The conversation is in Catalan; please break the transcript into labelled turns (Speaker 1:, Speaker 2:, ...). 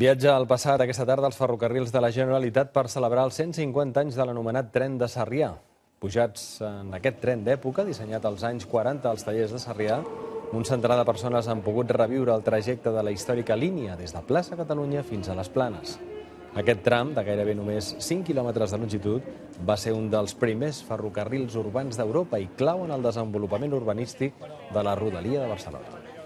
Speaker 1: Viatge al passat aquesta tarda als ferrocarrils de la Generalitat per celebrar els 150 anys de l'anomenat tren de Sarrià. Pujats en aquest tren d'època, dissenyat als anys 40 als tallers de Sarrià, un centenar de persones han pogut reviure el trajecte de la històrica línia des de plaça Catalunya fins a les Planes. Aquest tram, de gairebé només 5 quilòmetres de longitud, va ser un dels primers ferrocarrils urbans d'Europa i clau en el desenvolupament urbanístic de la rodalia de Barcelona.